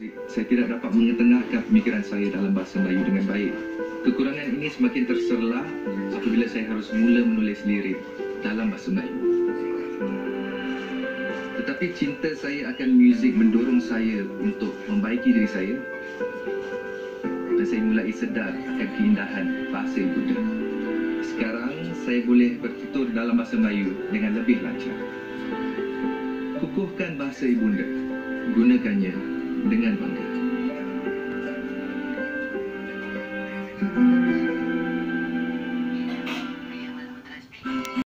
Saya tidak dapat mengetengahkan pemikiran saya dalam bahasa Melayu dengan baik. Kekurangan ini semakin terserlah apabila saya harus mula menulis lirik dalam bahasa Melayu. Tetapi cinta saya akan muzik mendorong saya untuk membaiki diri saya dan saya mulai sedar akan keindahan bahasa ibunda. Sekarang saya boleh bertutur dalam bahasa Melayu dengan lebih lancar. Kukuhkan bahasa ibunda. Gunakannya dengan bangga. Thank you.